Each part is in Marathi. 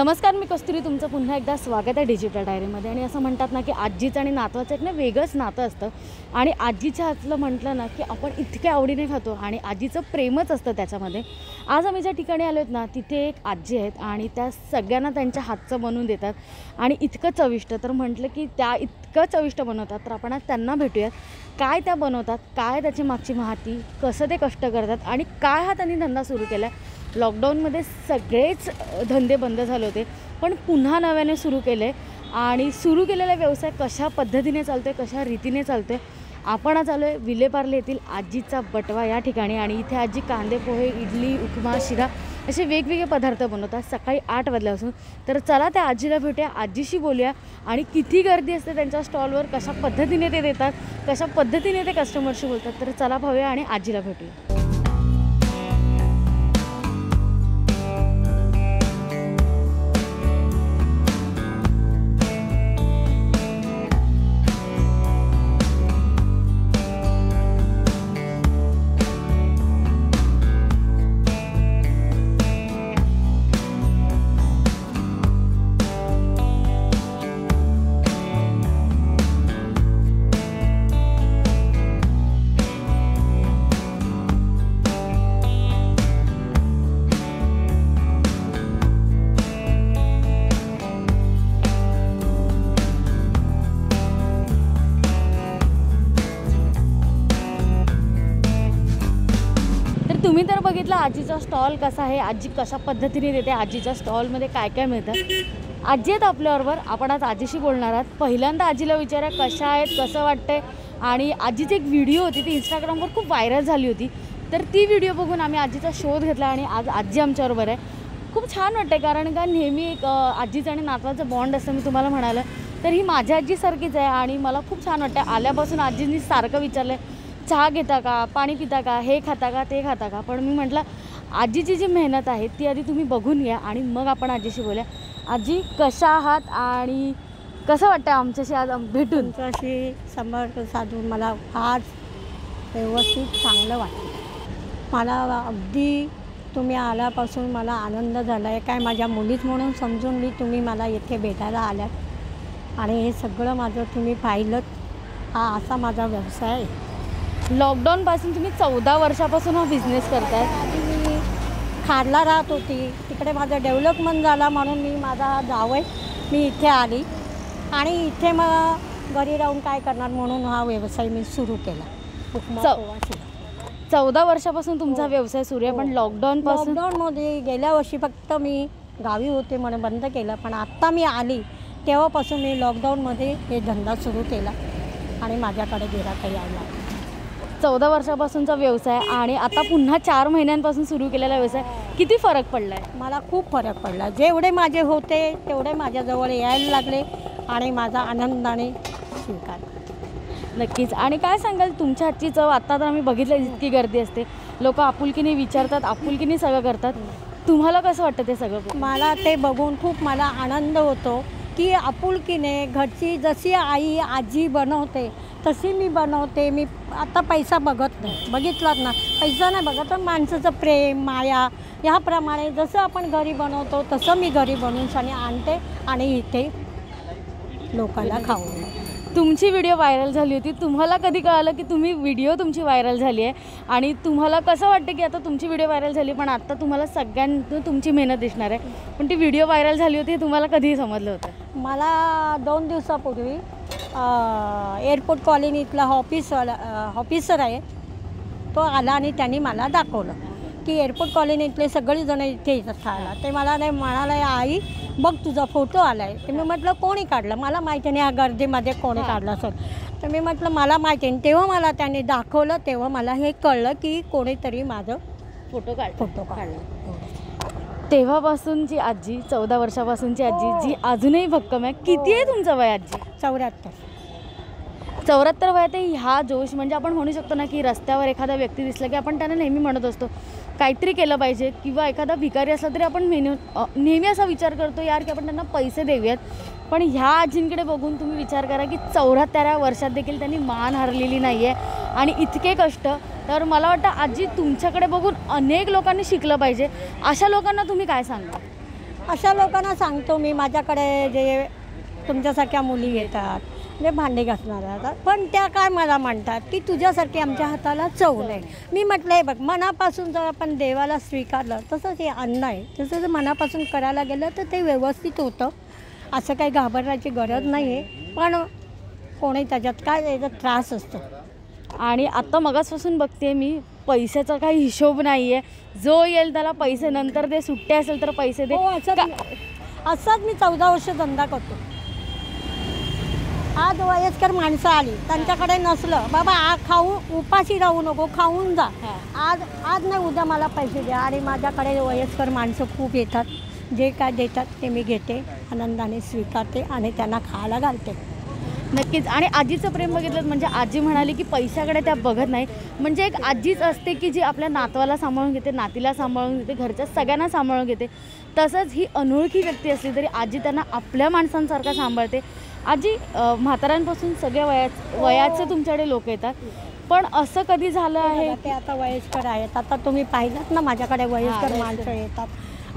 नमस्कार मी कस्तुरी तुमचं पुन्हा एकदा स्वागत आहे डिजिटल डायरीमध्ये. आणि असं म्हणतात ना की आजीचं आणि नातवाचं एक ना वेगळंच नातं असतं. आणि आजीच्या हातलं म्हटलं ना की आपण इतक्या आवडीने खातो आणि आजीचं प्रेमच असतं त्याच्यामध्ये. आज आम्ही ज्या ठिकाणी आलो आहेत ना तिथे एक आजी आहेत आणि त्या सगळ्यांना त्यांच्या हातचं बनवून देतात. आणि इतकं चविष्ट तर म्हटलं की त्या इतकं चविष्ट बनवतात तर आपण आज त्यांना भेटूयात. काय त्या बनवतात काय त्याची मागची माहिती कसं ते कष्ट करतात आणि काय हा त्यांनी धंदा सुरू केला. आहे लॉकडाऊनमध्ये सगळेच धंदे बंद झाले होते. पण पुन्हा नव्याने सुरू केले आणि सुरू केलेला व्यवसाय कशा पद्धतीने चालतो आहे कशा रीतीने चालतो आहे आपण आज आलो आहे विलेपार्ले येथील आजीचा बटवा या ठिकाणी आणि इथे आजी कांदे पोहे इडली उपमा शिरा असे वेगवेगळे पदार्थ बनवतात. सकाळी आठ वाजल्यापासून. तर चला त्या आजीला भेटूया आजीशी बोलूया आणि किती गर्दी असते त्यांच्या स्टॉलवर कशा पद्धतीने ते देतात कशा पद्धतीने ते कस्टमरशी बोलतात. तर चला पाहूया आणि आजीला भेटूया. बघितलं आजीचा स्टॉल कसा आहे? आजी कशा पद्धतीने देते? आजीच्या स्टॉलमध्ये काय काय मिळतं? आजी आहेत आपल्याबरोबर. आपण आज आजीशी बोलणार आहात. पहिल्यांदा आजीला विचारा कशा आहेत? कसं वाटतंय? आणि आजीची एक व्हिडिओ होती ती इंस्टाग्रामवर खूप व्हायरल झाली होती. तर ती व्हिडिओ बघून आम्ही आजीचा शोध घेतला आणि आज आजी आमच्याबरोबर आहे. खूप छान वाटते कारण का नेहमी एक आजीचं आणि नातवाचं बॉन्ड असं मी तुम्हाला म्हणालं. तर ही माझ्या आजीसारखीच आहे आणि मला खूप छान वाटतं आल्यापासून आजींनी सारखं विचारलं चहा घेता का पाणी पिता का हे खाता का ते खाता का? पण मी म्हटलं आजीची जी मेहनत आहे ती आधी तुम्ही बघून घ्या आणि मग आपण आजीशी बोलूया. आजी कशा आहात आणि कसं वाटतं आमच्याशी आज भेटून? तुमच्याशी संपर्क साधून मला फार व्यवस्थित चांगलं वाटलं. मला अगदी तुम्ही आल्यापासून मला आनंद झाला आहे काय माझ्या मुलीच म्हणून समजून मी तुम्ही मला येथे भेटायला आल्यात. आणि हे सगळं माझं तुम्ही पाहिलं हा असा माझा व्यवसाय आहे. लॉकडाऊनपासून तुम्ही चौदा वर्षापासून हा बिझनेस करताय आधी मी खारला राहत होती तिकडे माझं डेव्हलपमेंट झाला म्हणून मी माझा जाव आहे मी इथे आली आणि इथे मग घरी राहून काय करणार म्हणून हा व्यवसाय मी सुरू केला शिरा. चौदा वर्षापासून तुमचा हो. व्यवसाय सुरू आहे पण हो. लॉकडाऊनपासून लॉकडाऊनमध्ये गेल्या वर्षी फक्त मी गावी होते म्हणून बंद केलं पण आत्ता मी आली तेव्हापासून मी लॉकडाऊनमध्ये हे धंदा सुरू केला आणि माझ्याकडे गिराकं यायला लागलं. चौदा वर्षापासूनचा व्यवसाय आणि आता पुन्हा चार महिन्यांपासून सुरू केलेला व्यवसाय किती फरक पडला आहे मला खूप फरक पडला. जेवढे माझे होते तेवढे माझ्याजवळ यायला लागले आणि माझा आनंदाने स्वीकार. नक्कीच. आणि काय सांगाल तुमच्या हातची चव आता तर आम्ही बघितलं इतकी गर्दी असते. लोक आपुलकीने विचारतात आपुलकीने सगळं करतात. तुम्हाला कसं वाटतं ते सगळं मला ते बघून खूप मला आनंद होतो की आपुलकीने घरची जशी आई आजी बनवते तशी मी बनवते. मी आता पैसा बघत नाही. बघितलात ना? पैसा नाही बघत. माणसाचं प्रेम माया ह्याप्रमाणे जसं आपण घरी बनवतो तसं मी घरी बनवून आणि आणते आणि इथे लोकांना खाऊ. तुमची व्हिडिओ व्हायरल झाली होती. तुम्हाला कधी कळालं की तुम्ही व्हिडिओ तुमची व्हायरल झाली आहे? आणि तुम्हाला कसं वाटतं की आता तुमची व्हिडिओ व्हायरल झाली पण आता तुम्हाला सगळ्यांना तुमची मेहनत दिसणार आहे? पण ती व्हिडिओ व्हायरल झाली होती हे तुम्हाला कधी समजलं होतं. मला दोन दिवसापूर्वी एअरपोर्ट कॉलनीतला ऑफिसवाला ऑफिसर आहे. तो आला आणि त्यांनी मला दाखवलं की एअरपोर्ट कॉलनीतले सगळेजण इथे येतात खायला. ते मला नाही म्हणाला आई बघ तुझा फोटो आला आहे तर मी म्हटलं कोणी काढलं? मला माहिती नाही या गर्दीमध्ये कोणी. काढलं असेल. तर मी म्हटलं मला माहिती नाही तेव्हा मला त्यांनी दाखवलं तेव्हा मला हे कळलं की कोणीतरी माझं फोटो काढ फोटो काढला. तेव्हापासूनची आजी चौदा वर्षापासूनची आजी जी अजूनही भक्कम आहे किती आहे तुमचं वय आजी? चौऱ्याहत्तर. चौऱ्याहत्तर वयात ह्या जोश म्हणजे आपण म्हणू शकतो ना की रस्त्यावर एखादा व्यक्ती दिसला की आपण त्यांना नेहमी म्हणत असतो. काहीतरी केलं पाहिजे किंवा एखादा भिकारी असला तरी आपण मेन्यू अ, नेहमी असा विचार करतो यार की आपण त्यांना पैसे देऊयात. पण ह्या आजींकडे बघून तुम्ही विचार करा की चौऱ्याहत्तराव्या वर्षात देखील त्यांनी मान हरलेली नाही आहे आणि इतके कष्ट तर मला वाटतं आजी तुमच्याकडे बघून अनेक लोकांनी शिकलं पाहिजे. अशा लोकांना तुम्ही काय सांगा अशा लोकांना सांगतो मी माझ्याकडे जे तुमच्यासारख्या मुली येतात म्हणजे भांडे घासणार असतात पण त्या काय मला म्हणतात की तुझ्यासारखी आमच्या हाताला चव नाही. मी म्हटलं हे बघ मनापासून जर आपण देवाला स्वीकारलं तसंच हे अन्न आहे. तसं जर मनापासून करायला गेलं तर ते व्यवस्थित होतं. असं काही घाबरण्याची गरज नाही आहे पण कोणी त्याच्यात काय त्याचा त्रास असतो. आणि आत्ता मगासपासून बघते मी पैशाचा काही हिशोब नाही आहे जो येईल त्याला पैसे नंतर दे सुट्टे असेल तर पैसे दे. हो असं असाच मी चौदा वर्ष धंदा करतो. आज वयस्कर माणसं आली त्यांच्याकडे नसलं बाबा आ खाऊ उपाशी राहू नको खाऊन जा. आज आज नाही उद्या मला पैसे द्या. आणि माझ्याकडे वयस्कर माणसं खूप येतात. जे काय देतात ते मी घेते आनंदाने स्वीकारते आणि त्यांना खायला घालते. नक्कीच. आणि आजीचं प्रेम बघितलं म्हणजे आजी म्हणाली की पैशाकडे त्या बघत नाही. म्हणजे एक आजीच असते की जी आपल्या नातवाला सांभाळून घेते नातीला सांभाळून घेते घरच्या सगळ्यांना सांभाळून घेते. तसंच ही अनोळखी व्यक्ती असली तरी आजी त्यांना आपल्या माणसांसारखं सांभाळते. आजी अं, म्हाताऱ्यांपासून सगळ्या वयाच वयाचे तुमच्याकडे लोक येतात. पण असं कधी झालं आहे? ते आता वयस्कर आहेत. आता तुम्ही पाहिलात ना माझ्याकडे वयस्कर वयस्कर. माणसं येतात.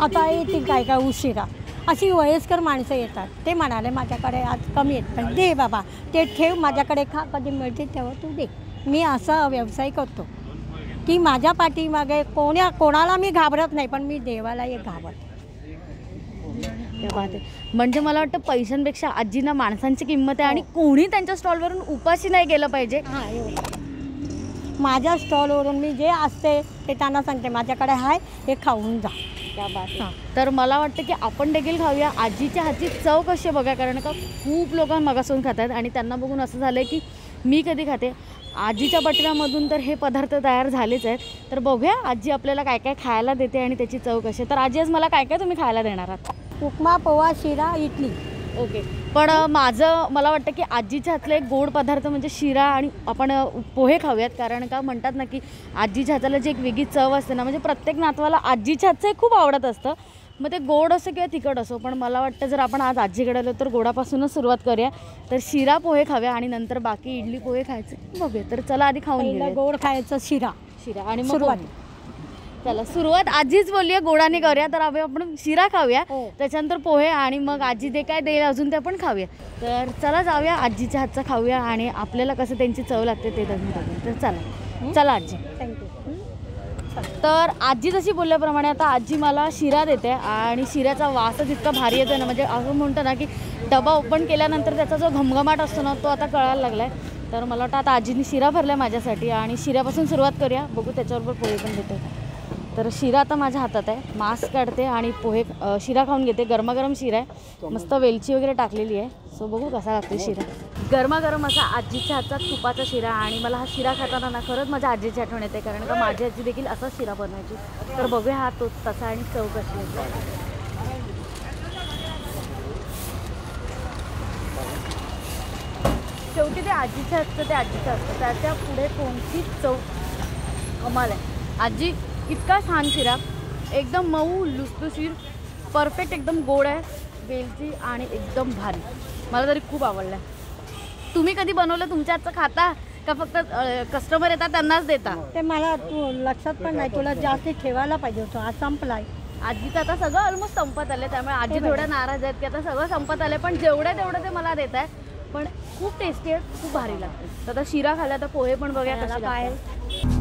आता येतील काय काय उशिरा. अशी वयस्कर माणसं येतात. ते म्हणाले माझ्याकडे आज कमी येत पण दे बाबा ते ठेव माझ्याकडे खा कधी मिळते तेव्हा तू दे. मी असा व्यवसाय करतो. की माझ्या पाठीमागे कोण्या कोणाला मी घाबरत नाही पण मी देवाला एक घाबरते. म्हणजे मला वाटतं पैशांपेक्षा आजींना माणसांची किंमत आहे आणि कोणी त्यांच्या स्टॉलवरून उपाशी नाही गेलं पाहिजे. हां माझ्या स्टॉलवरून मी जे असते ते त्यांना सांगते माझ्याकडे आहे हे खाऊन जा. हां. तर मला वाटतं की आपण देखील खाऊया. आजीच्या हातची चव कशी बघा कारण का खूप लोक मगासून खातात आणि त्यांना बघून असं झालं आहे की मी कधी खाते. आजीच्या बटव्यामधून तर हे पदार्थ तयार झालेच आहेत. तर बघूया आजी आपल्याला काय काय खायला देते आणि त्याची चव कशी. तर आजी आज मला काय काय तुम्ही खायला देणार आहात? उपमा पोहा शिरा इडली. ओके. पण माझं मला वाटतं की आजीच्या हातला एक गोड पदार्थ म्हणजे शिरा आणि आपण पोहे खाऊयात. कारण का म्हणतात ना की आजीच्या हाताला जी एक वेगळी चव असते ना म्हणजे प्रत्येक नातवाला आजीच्या हातचं हे खूप आवडत असतं. मग ते गोड असो किंवा तिखट असो पण मला वाटतं जर आपण आज आजीकडे आलो तर गोडापासूनच सुरुवात करूया. तर शिरा पोहे खाऊया आणि नंतर बाकी इडली पोहे खायचे. बघूया. तर चला आधी खाऊन गोड खायचं शिरा. शिरा आणि मग. चला सुरुवात आजीच बोलूया गोडाने करूया. तर आम्ही आपण शिरा खाऊया. हो. त्याच्यानंतर पोहे आणि मग आजी ते काय देईल अजून ते पण खाऊया. तर चला जाऊया आजीच्या हातचा खाऊया आणि आपल्याला कसं त्यांची चव लागते ते अजून बघूया तर चला. चला आजी. थँक्यू तर आजी जशी बोलल्याप्रमाणे आता आजी मला शिरा देते आणि शिऱ्याचा वासच इतका भारी येतो ना म्हणजे असं म्हणतो ना की डबा ओपन केल्यानंतर त्याचा जो घमघमाट असतो ना तो आता कळायला लागला आहे तर मला वाटतं आता आजीने शिरा भरला माझ्यासाठी आणि शिऱ्यापासून सुरुवात करूया. बघू त्याच्याबरोबर पोहे पण देते तर शिरा आता माझ्या हातात आहे. मास्क काढते आणि पोहे शिरा खाऊन घेते. गरमागरम शिरा आहे. मस्त वेलची वगैरे टाकलेली आहे. सो बघू कसा लागतो शिरा. गरमागरम असा आजीच्या हातचा तुपाचा शिरा आणि मला हा शिरा खाताना ना खरंच माझ्या आजीची आठवण येते. कारण का माझी आजी देखील असाच शिरा बनवायची. तर बघूया हा तो तसा आणि चव कशी येते शेवटी ते आजीच्या हातचं ते आजीचं असतं. त्याच्या पुढे कोणतीच चव कमाल आहे. आजी इतका छान शिरा. एकदम मऊ लुसलुशीर परफेक्ट एकदम गोड आहे. वेलची आणि एकदम भारी. मला तरी खूप आवडलं आहे तुम्ही कधी बनवलं? तुमच्या हातचं खाता? का फक्त कस्टमर येतात त्यांनाच देता? ते मला तू लक्षात पण नाही. तुला जास्त ठेवायला पाहिजे होतं. आज संपलाय. आजीचं आता सगळं ऑलमोस्ट संपत आले त्यामुळे आजी. थोड्या नाराज आहेत की आता सगळं संपत आले पण जेवढे तेवढं ते मला देत आहे पण खूप टेस्टी आहे खूप भारी लागते. तर आता शिरा खाल्ला तर पोहे पण बघूया याला कसे काय?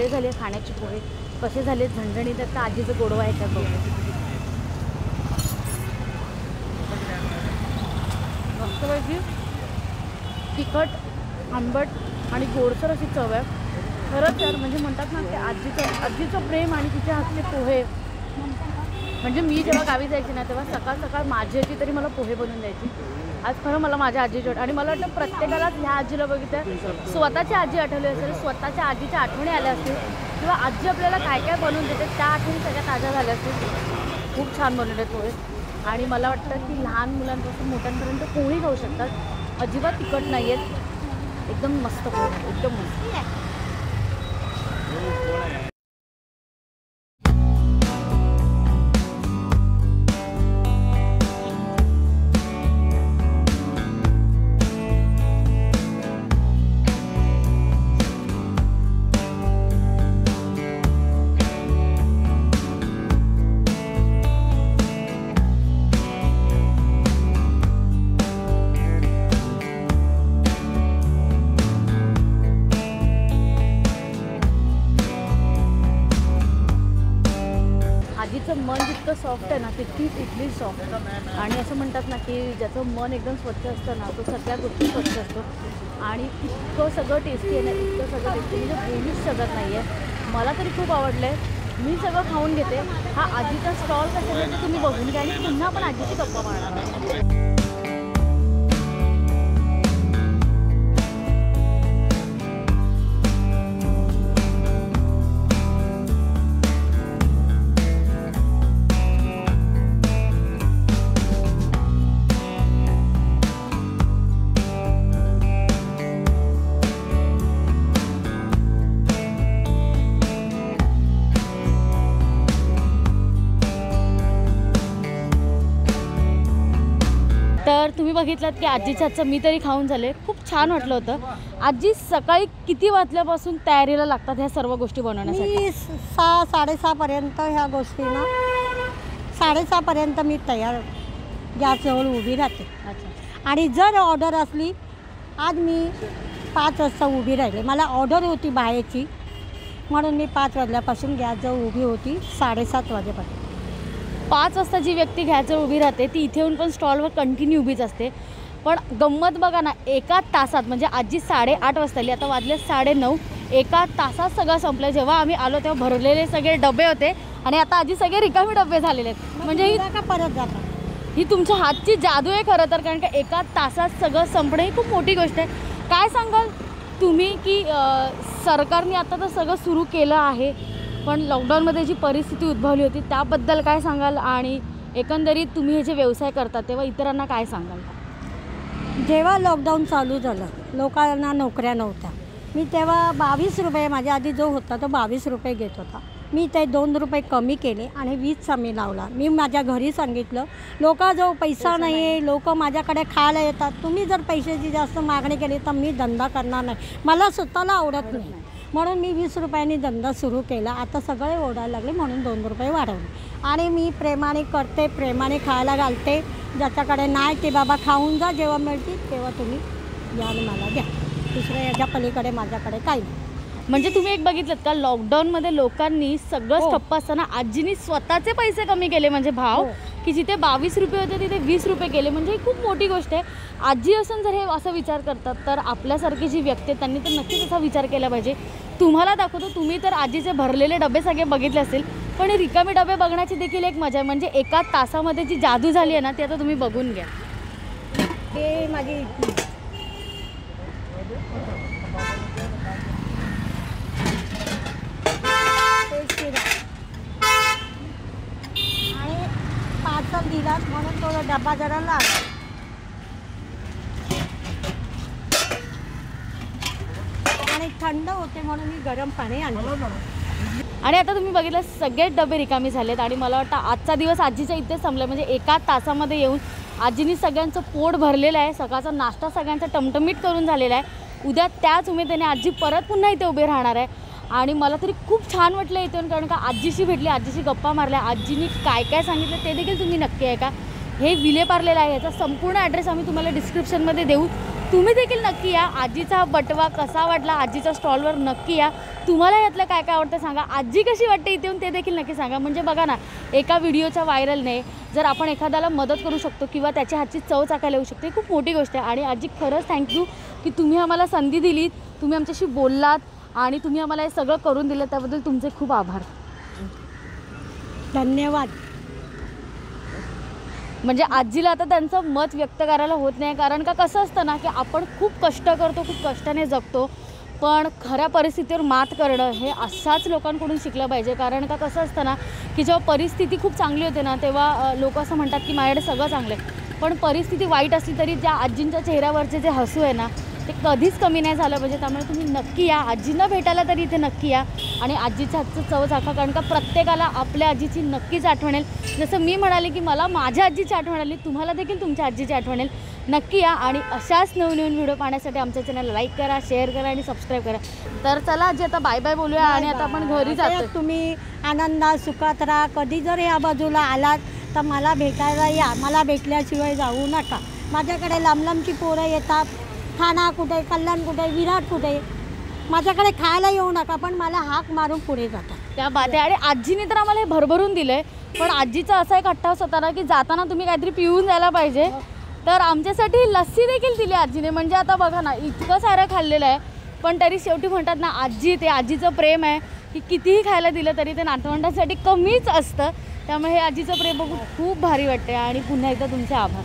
वेळ झाली आहे खाण्याची पोहे. कसे झाले? झणझणीत आहेत का आजीचं गोडवा आहे का बघू मस्तपैकी तिखट आंबट आणि गोडसर अशी चव आहे. खरंच यार म्हणजे म्हणतात ना की आजीचं आजीचं प्रेम आणि तिच्या हातचे पोहे. म्हणजे मी जेव्हा गावी जायची ना तेव्हा सकाळ सकाळ माझी आजी तरी मला पोहे बनवून द्यायची. आज खरं मला माझ्या आजीची आणि मला वाटतं प्रत्येकालाच ह्या आजीला बघितलं. स्वतःची आजी आठवली असेल स्वतःच्या आजीच्या आठवणी आल्या असतील. किंवा आजी आपल्याला काय काय बनवून देते त्या आठवणी सगळ्या ताज्या झाल्या असतील. खूप छान बनवले पोहे. आणि मला वाटतं की लहान मुलांपासून मोठ्यांपर्यंत पोळी खाऊ शकतात. अजिबात तिखट नाही आहेत एकदम मस्त पोहे एकदम मस्त. तितकीच सॉफ्ट आणि असं म्हणतात ना की ज्याचं मन एकदम स्वच्छ असतं ना तो सगळ्या गोष्टी स्वच्छ असतो. आणि इतकं सगळं टेस्टी आहे ना इतकं सगळं टेस्टी म्हणजे कोणीच शकत नाही आहे मला तरी खूप आवडलं आहे मी सगळं खाऊन घेते. हा आजीचा स्टॉल कसा आहे तुम्ही बघून घ्या आणि पुन्हा पण आजीची गप्पा मारणार तुम्ही बघितलात की आजीच्या हातचं मी तरी खाऊन झाले. खूप छान वाटलं होतं. आजी सकाळी किती वाजल्यापासून तयारीला लागतात ह्या सर्व गोष्टी बनवण्यासाठी? सहा साडेसहापर्यंत ह्या गोष्टी ना साडेसहापर्यंत मी तयार गॅसजवळ उभी राहते. आणि जर ऑर्डर असली आज मी पाच वाजता उभी राहिले. मला ऑर्डर होती बाहेरची म्हणून मी पाच वाजल्यापासून गॅसजवळ उभी होती साडेसात वाजेपर्यंत. पाच वाजता जी व्यक्ती घ्यायचं उभी राहते ती इथे येऊन पण स्टॉलवर कंटिन्यू उभीच असते. पण गंमत बघा ना एका तासात म्हणजे आजी साडेआठ वाजता आली आता वाजले साडे नऊ एका तासात सगळं संपलं. जेव्हा आम्ही आलो तेव्हा भरलेले सगळे डबे होते आणि आता आजी सगळे रिकामी डबे झालेले आहेत. म्हणजे ही का परत जातात ही तुमच्या हातची जादू आहे खरं तर कारण का एका तासात सगळं संपणं ही खूप मोठी गोष्ट आहे. काय सांगाल तुम्ही की सरकारने आता तर सगळं सुरू केलं आहे? पण लॉकडाऊनमध्ये जी परिस्थिती उद्भवली होती त्याबद्दल काय सांगाल? आणि एकंदरीत तुम्ही हे जे व्यवसाय करता तेव्हा इतरांना काय सांगाल? जेव्हा लॉकडाऊन चालू झालं लोकांना नोकऱ्या नव्हत्या. मी तेव्हा बावीस रुपये माझ्या आधी जो होता तो बावीस रुपये घेत होता. मी ते दोन रुपये कमी केले आणि वीजचा मी लावला. मी माझ्या घरी सांगितलं लोकांजवळ पैसा नाही आहे लोक माझ्याकडे खायला येतात. तुम्ही जर पैशाची जास्त मागणी केली तर मी धंदा करणार नाही. मला स्वतःला आवडत नाही. म्हणून मी वीस रुपयांनी धंदा सुरू केला. आता सगळे ओढायला लागले म्हणून दोन रुपये वाढवले. आणि मी प्रेमाने करते प्रेमाने खायला घालते. ज्याच्याकडे नाही ते बाबा खाऊन जा जेव्हा मिळतील तेव्हा तुम्ही या आणि मला द्या. दुसऱ्या याच्या पलीकडे माझ्याकडे काही नाही. म्हणजे तुम्ही एक बघितलं का लॉकडाऊनमध्ये लोकांनी सगळंच हो. ठप्प असताना आजीनी स्वतःचे पैसे कमी केले म्हणजे भाव? हो. की जिथे बावीस रुपये होते तिथे वीस रुपये केले म्हणजे ही खूप मोठी गोष्ट आहे. आजी असून जर हे असा विचार करतात तर आपल्यासारखी जी व्यक्ती आहे त्यांनी तर नक्कीच असा विचार केला पाहिजे. तुम्हाला दाखवतो तुम्ही तर आजीचे भरलेले डबे सगळे बघितले असतील पण हे रिकामी डबे बघण्याची देखील एक मजा आहे. म्हणजे एका तासामध्ये जी जादू झाली आहे ना ती आता तुम्ही बघून घ्या. हे माझी इडली. हे शिरा. आणि पार्सल दिलास म्हणून तो डबा जरा लाग आणि थंड होते म्हणून मी गरम पाणी आणलं. आणि आता तुम्ही बघितलं सगळेच डबे रिकामी झालेत आणि मला वाटतं आजचा दिवस आजीच्या इथे संपला म्हणजे एका तासामध्ये येऊन आजीनी सगळ्यांचं पोट भरलेलं आहे. सकाळचा नाश्ता सगळ्यांचा टमटमीट करून झालेला आहे. उद्या त्याच उमेदीने आजी परत पुन्हा इथे उभे राहणार आहे. आणि मला तरी खूप छान वाटलं इथून कारण का आजीशी भेटली आजीशी गप्पा मारल्या आजीनी काय काय सांगितलं ते देखील तुम्ही नक्की आहे का हे विलेपार्लेला आहे याचा संपूर्ण ॲड्रेस आम्ही तुम्हाला डिस्क्रिप्शनमध्ये देऊ. तुम्ही देखील नक्की या आजीचा बटवा कसा वाटला आजीच्या स्टॉलवर नक्की या. तुम्हाला यातलं काय काय आवडतं सांगा. आजी कशी वाटते इथे येऊन ते देखील नक्की सांगा. म्हणजे बघा ना एका व्हिडिओच्या व्हायरलने जर आपण एखाद्याला मदत करू शकतो किंवा त्याच्या हातची चव चाकायला येऊ शकते ही खूप मोठी गोष्ट आहे. आणि आजी खरंच थँक्यू की तुम्ही आम्हाला संधी दिलीत तुम्ही आमच्याशी बोललात आणि तुम्ही आम्हाला हे सगळं करून दिलं त्याबद्दल तुमचे खूप आभार. धन्यवाद. म्हणजे आजीला आता त्यांचं मत व्यक्त करायला होत नाही कारण का कसं असतं ना की आपण खूप कष्ट करतो खूप कष्टाने जगतो पण खऱ्या परिस्थितीवर मात करणं हे अशाच लोकांकडून शिकलं पाहिजे. कारण का कसं असतं ना की जेव्हा परिस्थिती खूप चांगली होते ना तेव्हा लोक असं म्हणतात की माझ्याकडे सगळं चांगलं आहे. पण परिस्थिती वाईट असली तरी त्या आजींच्या चेहऱ्यावरचे जे हसू आहे ना ते कधीच कमी नाही झालं पाहिजे त्यामुळे तुम्ही नक्की या. आजींना भेटायला तरी इथे नक्की या. आणि आजीच्या हातचं चव चाखा कारण का प्रत्येकाला आपल्या आजीची नक्कीच आठवण येईल. जसं मी म्हणाले की मला माझ्या आजीची आठवण आली तुम्हाला देखील तुमच्या आजीची आठवण येईल. नक्की या आणि अशाच नवनवीन व्हिडिओ पाहण्यासाठी आमच्या चॅनलला लाईक करा शेअर करा आणि सबस्क्राईब करा. तर चला आजी आता बाय बाय बोलूया आणि आता आपण घरी जातो तुम्ही आनंदात सुखात राहा. कधी जर या बाजूला आलात तर मला भेटायला या. मला भेटल्याशिवाय जाऊ नका. माझ्याकडे लांब लांबची पोरं येतात. ठाणा कुठे कल्याण कुठे विराट कुठे? माझ्याकडे खायला येऊ नका पण मला हाक मारून पुढे जातात. त्या बाते आणि आजीने तर आम्हाला हे भरभरून दिलंय पण आजीचा असा एक अट्टास होता ना की जाताना तुम्ही काहीतरी पिऊन जायला पाहिजे. तर आमच्यासाठी लस्सी देखील दिली आजीने. म्हणजे आता बघा ना इतकं सारं खाल्लेलं आहे पण तरी शेवटी म्हणतात ना आजी ते आजीचं प्रेम आहे की कितीही खायला दिलं तरी ते नातवंडांसाठी कमीच असतं. त्यामुळे हे आजीचं प्रेम बघून खूप भारी वाटते आणि पुन्हा एकदा तुमचे आभार.